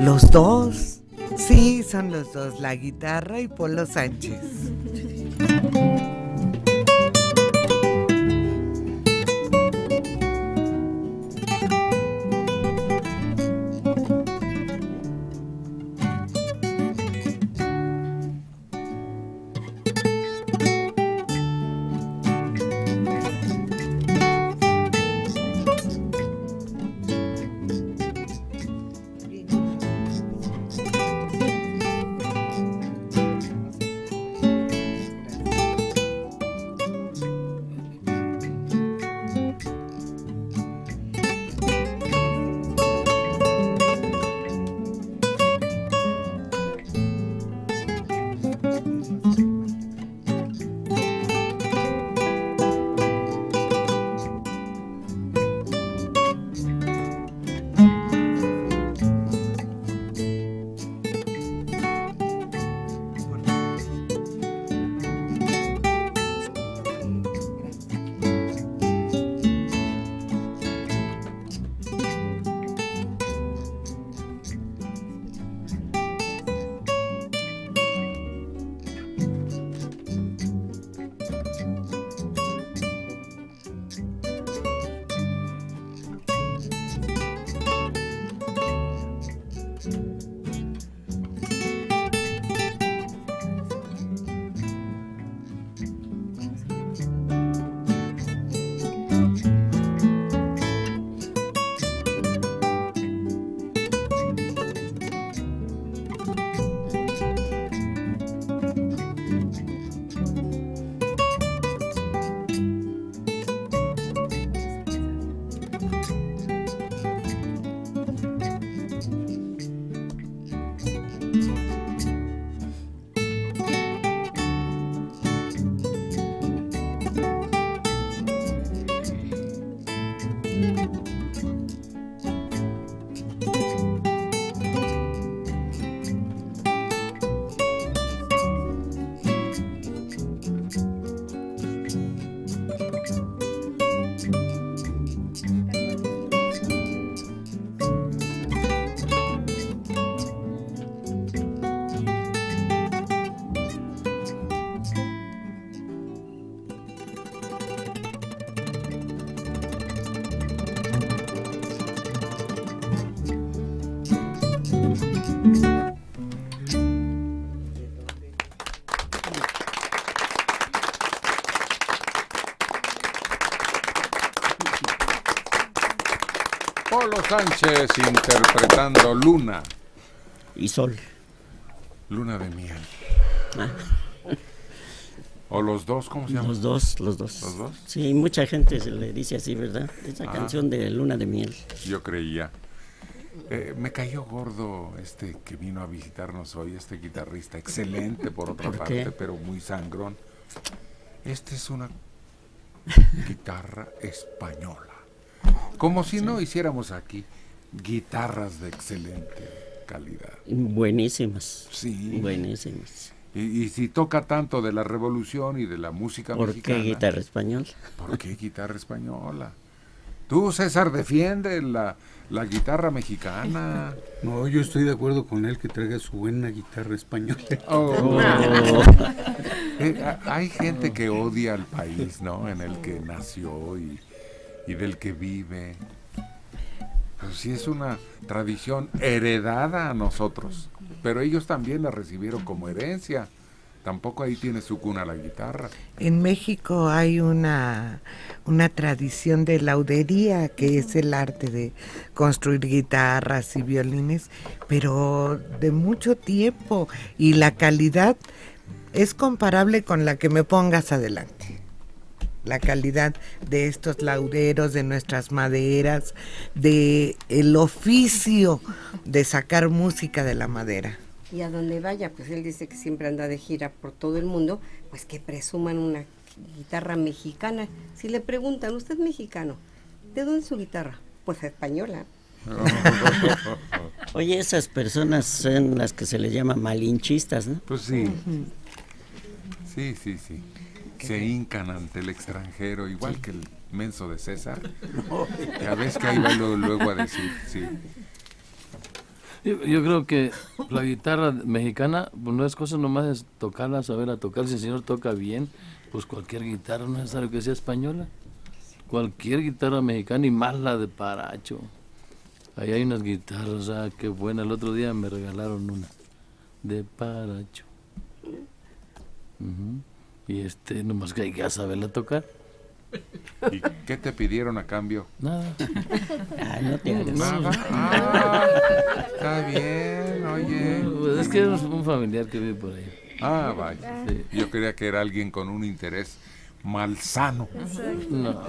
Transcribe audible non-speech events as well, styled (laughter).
Los dos. Sí, son los dos, la guitarra y Polo Sánchez. Polo Sánchez interpretando Luna. Y Sol. Luna de miel. Ah. ¿O los dos? ¿Cómo se llama? Los dos, los dos. ¿Los dos? Sí, mucha gente se le dice así, ¿verdad? Esa Ah. canción de Luna de Miel. Yo creía. Eh, me cayó gordo este que vino a visitarnos hoy, este guitarrista, excelente por otra ¿Por parte, pero muy sangrón. Este es una guitarra española. Como si no hiciéramos aquí guitarras de excelente calidad. Buenísimas. Sí. Buenísimas. Y, y si toca tanto de la revolución y de la música ¿Por mexicana. qué guitarra española? ¿Por qué guitarra española? Tú, César, defiende la, la guitarra mexicana. No, yo estoy de acuerdo con él que traiga su buena guitarra española. (laughs) (laughs) Oh. Eh, a- hay gente que odia al país, ¿no? En el que nació y, y del que vive. Pues sí es una tradición heredada a nosotros, pero ellos también la recibieron como herencia. Tampoco ahí tiene su cuna la guitarra. En México hay una, una tradición de laudería, que es el arte de construir guitarras y violines, pero de mucho tiempo y la calidad es comparable con la que me pongas adelante. La calidad de estos lauderos, de nuestras maderas, de el oficio de sacar música de la madera. Y a donde vaya, pues él dice que siempre anda de gira por todo el mundo, pues que presuman una guitarra mexicana. Si le preguntan, ¿usted es mexicano? ¿De dónde es su guitarra? Pues española. (laughs) Oye, esas personas son las que se les llama malinchistas, ¿no? Pues sí. Sí, sí, sí. Se hincan ante el extranjero, igual que el menso de César. (laughs) Ya ves que ahí va luego, luego a decir, sí. Yo, yo creo que la guitarra mexicana pues, no es cosa nomás de tocarla, saber a tocar. Si el señor toca bien, pues cualquier guitarra, no es necesario que sea española. Cualquier guitarra mexicana y más la de Paracho. Ahí hay unas guitarras, ah, qué buena. El otro día me regalaron una de Paracho. Y este, nomás que hay que saberla tocar. ¿Y qué te pidieron a cambio? Nada. Ah, no te hagas. Nada. Ah, está bien, oye. Pues es que es un familiar que vive por ahí. Ah, vaya. Sí. Yo creía que era alguien con un interés malsano. No.